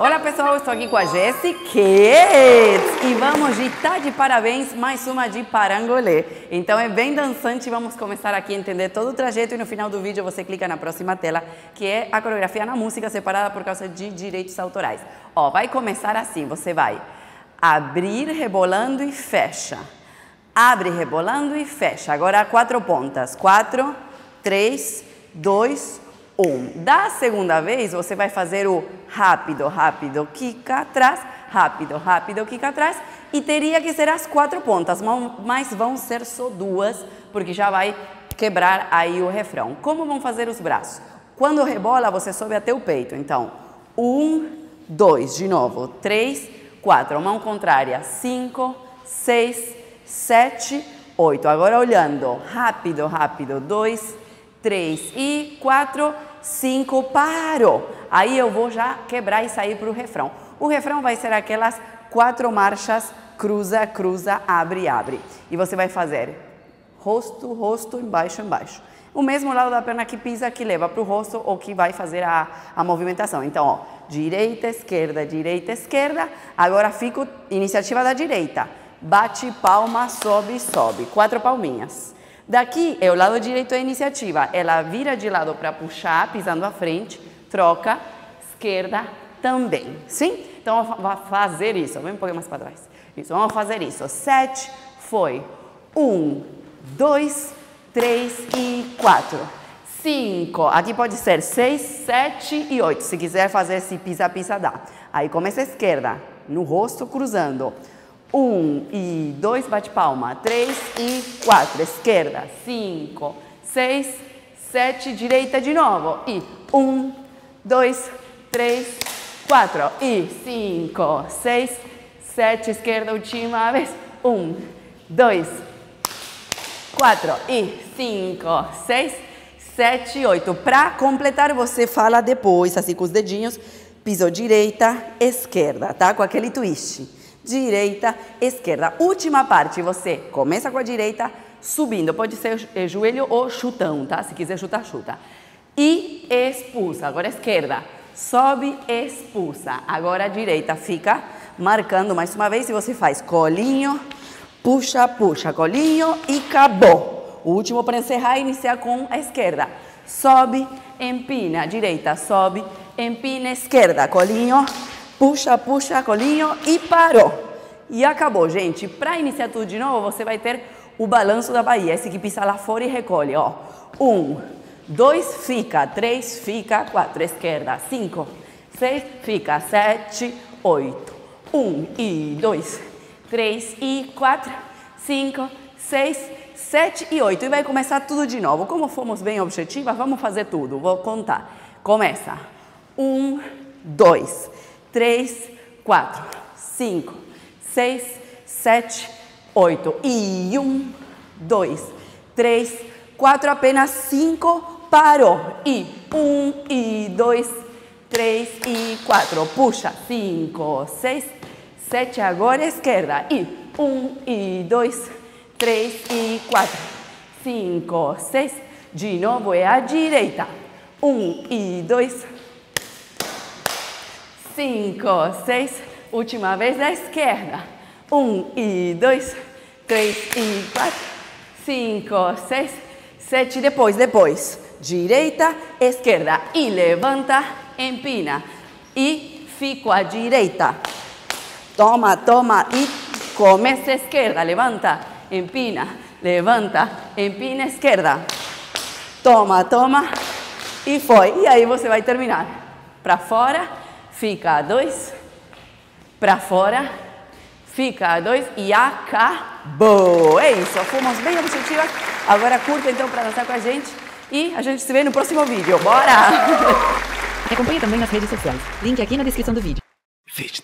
Olá pessoal, estou aqui com a Jessie Kids e vamos de tá de parabéns, mais uma de parangolê. Então é bem dançante, vamos começar aqui a entender todo o trajeto e no final do vídeo você clica na próxima tela, que é a coreografia na música separada por causa de direitos autorais. Ó, vai começar assim, você vai abrir rebolando e fecha. Abre rebolando e fecha. Agora quatro pontas. Quatro, três, dois, um. Da segunda vez, você vai fazer o rápido, rápido, quica atrás, rápido, rápido, quica atrás. E teria que ser as quatro pontas, mas vão ser só duas, porque já vai quebrar aí o refrão. Como vão fazer os braços? Quando rebola, você sobe até o peito. Então, um, dois, de novo, três, quatro. Mão contrária, cinco, seis, sete, oito. Agora olhando, rápido, rápido, dois, três e quatro, cinco, paro. Aí eu vou já quebrar e sair para o refrão. O refrão vai ser aquelas quatro marchas, cruza, cruza, abre, abre. E você vai fazer rosto, rosto, embaixo, embaixo. O mesmo lado da perna que pisa, que leva para o rosto ou que vai fazer a, a movimentação. Então, ó, direita, esquerda, direita, esquerda. Agora fico iniciativa da direita. Bate palma, sobe, sobe. Quatro palminhas. Daqui é o lado direito da iniciativa. Ela vira de lado para puxar, pisando à frente, troca, esquerda também. Sim? Então, vamos fazer isso. Vem um pouquinho mais para trás. Isso, vamos fazer isso. Sete, foi. Um, dois, três e quatro. Cinco. Aqui pode ser seis, sete e oito. Se quiser fazer esse pisa-pisa, dá. Aí começa a esquerda, no rosto, cruzando. Um e dois, bate palma. Três e quatro, esquerda. Cinco, seis, sete, direita de novo. E um, dois, três, quatro. E cinco, seis, sete, esquerda, última vez. Um, dois, quatro. E cinco, seis, sete, oito. Para completar, você fala depois, assim com os dedinhos. Piso direita, esquerda, tá? Com aquele twist direita, esquerda. Última parte, você começa com a direita, subindo. Pode ser eh, joelho ou chutão, tá? Se quiser chutar, chuta. E expulsa. Agora esquerda. Sobe, expulsa. Agora a direita fica marcando mais uma vez. E você faz colinho, puxa, puxa, colinho e acabou. O último para encerrar iniciar com a esquerda. Sobe, empina, direita, sobe, empina, esquerda, colinho, puxa, puxa, colinho e parou. E acabou, gente. Para iniciar tudo de novo, você vai ter o balanço da Bahia. Esse que pisa lá fora e recolhe, ó. Um, dois, fica. Três, fica. Quatro, esquerda. Cinco, seis, fica. Sete, oito. Um e dois, três e quatro, cinco, seis, sete e oito. E vai começar tudo de novo. Como fomos bem objetivas, vamos fazer tudo. Vou contar. Começa. Um, dois, três, quatro, cinco, seis, sete, oito. E um, dois, três, quatro, apenas cinco, parou. E um, e dois, três e quatro. Puxa, cinco, seis, sete, agora esquerda. E um, e dois, três e quatro, cinco, seis. De novo é a direita. Um e dois, cinco, seis. Última vez à esquerda. Um e dois, três e quatro, cinco, seis, sete. Depois, depois. Direita, esquerda. E levanta, empina. E fico à direita. Toma, toma e começa a esquerda. Levanta, empina, levanta, empina, esquerda. Toma, toma e foi. E aí você vai terminar. Para fora fica dois, para fora, fica dois e acabou. É isso, fomos bem objetivas. Agora curta então para dançar com a gente e a gente se vê no próximo vídeo. Bora! Acompanhe também nas redes sociais. Link aqui na descrição do vídeo. Vídeo